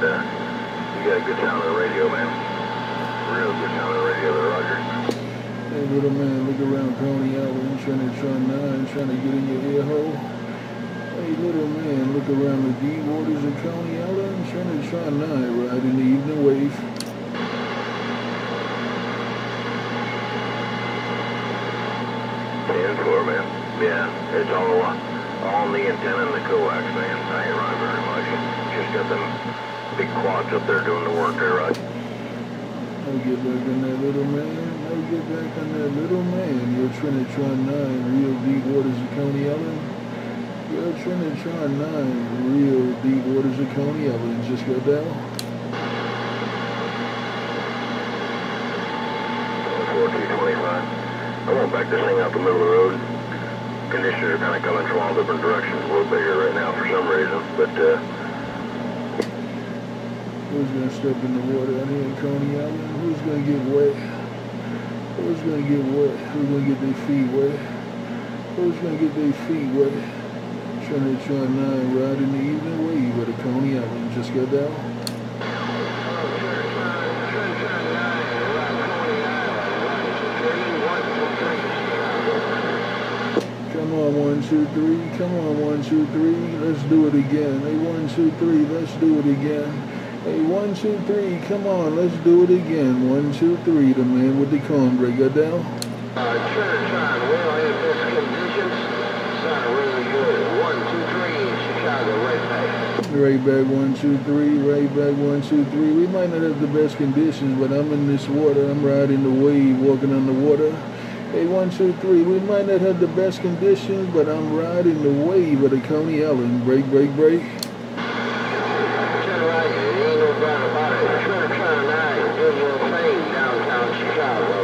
good, uh, you got a good sound on the radio, man. Real good sound on the radio there, Roger. Hey, little man, look around Coney Island, Trinitron nine, trying to get in your ear hole. Hey, little man, look around the deep waters of Coney Island, Trinitron nine, ride in the evening wave. Ten four, man. Yeah, it's all all on the antenna and the coax, man. I ain't running very much. Just got them big quads up there doing the work there, right? I'll get back on that little man. I'll get back on that little man. You're Trinitron 9, real deep waters of Coney Island. You're Trinitron 9, real deep waters of Coney Island. Just got down. 4225. I won't back this thing out the middle of the road. Conditions are kind of coming from all different directions. A little bigger right now for some reason, but uh, Who's gonna step in the water out here in Coney Island? Who's gonna get wet? Who's gonna get wet? Who's gonna get their feet wet? Who's gonna get their feet wet? Trinitron nine ride in the evening wave at the Coney Island. Just got down. Come on, one, two, three. Come on, one, two, three. Let's do it again. Hey, one, two, three. Let's do it again. Hey, one, two, three. Come on, let's do it again. One, two, three. The man with the cornbread got down. uh, Trinitron, well in best conditions. Sound really good. One, two, three Chicago, right back. Right back, one, two, three. Right back, one, two, three. We might not have the best conditions, but I'm in this water. I'm riding the wave, walking on the water. Hey, one, two, three. We might not have the best conditions, but I'm riding the wave of the Coney Island. Break, break, break. Tell right, ain't no doubt about it. Trinitron 9, doing your thing downtown Chicago.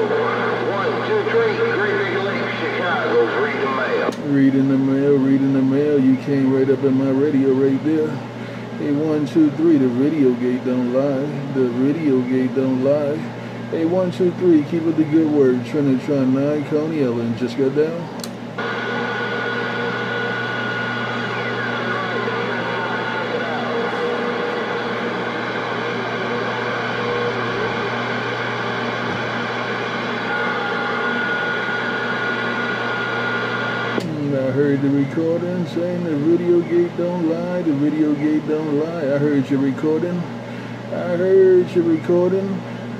One, two, three, Great Big Lake, Chicago's reading mail. Reading the mail, reading the mail. You came right up in my radio right there. Hey, one, two, three. The radio gate don't lie. The radio gate don't lie. Hey, one, two, three. Keep it the good word. Trinitron 9, Coney Island. Just got down. Mm, I heard the recording saying the video gate don't lie, the video gate don't lie. I heard your recording. I heard your recording.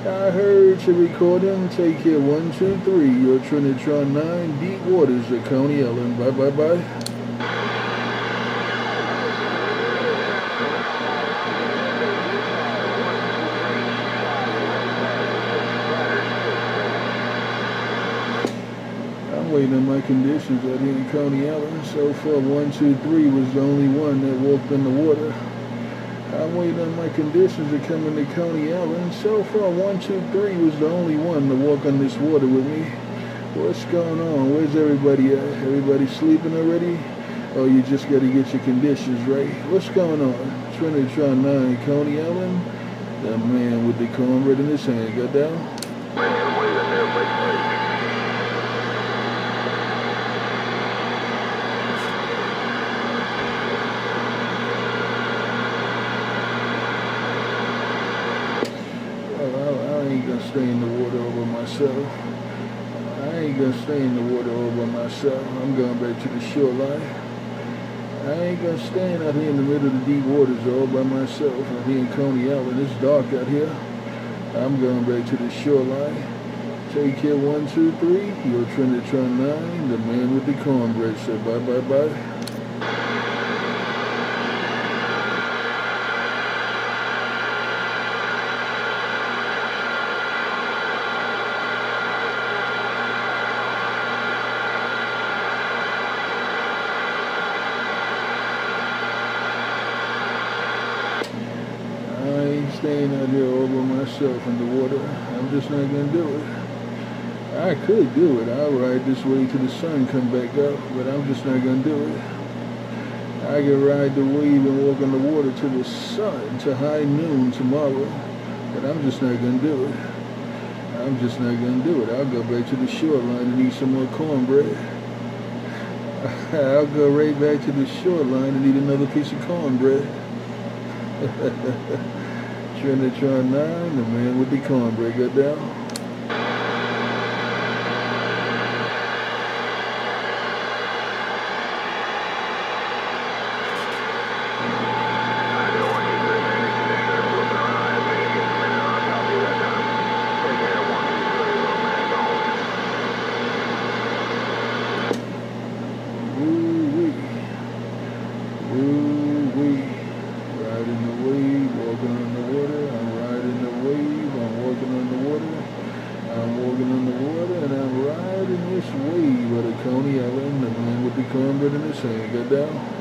I heard your recording. Take care. One, two, three. Your Trinitron 9, Deep Waters of Coney Island. Bye, bye, bye. Waiting on my conditions out here in Coney Island. So far, one, two, three was the only one that walked in the water. I'm waiting on my conditions to come into Coney Island. So far, one, two, three was the only one to walk on this water with me. What's going on? Where's everybody at? Everybody sleeping already? Oh, you just got to get your conditions right. What's going on? Trinitron 9, Coney Island. The man with the cornbread in his hand got down. Man, wait in there, break, break. Well, I, I ain't gonna stay in the water all by myself. I ain't gonna stay in the water all by myself. I'm going back to the shoreline. I ain't gonna stand out here in the middle of the deep waters all by myself. Out here in Coney Island, it's dark out here. I'm going back to the shoreline. Take care, one, two, three. Your Trinitron 9, the man with the cornbread said bye, bye, bye. I ain't staying out here all by myself in the water. I'm just not gonna do it. I could do it. I'll ride this way till the sun come back up, but I'm just not gonna do it. I can ride the wave and walk on the water till the sun, to high noon tomorrow, but I'm just not gonna do it. I'm just not gonna do it. I'll go back to the shoreline and eat some more cornbread. I'll go right back to the shoreline and eat another piece of cornbread. Trinitron 9, the man with the cornbread, got down. Woo-wee. Woo-wee. Riding the wave, walking on the water. I'm riding the wave, I'm walking on the water. I'm walking on the water and I'm riding this wave of the hand. Got down.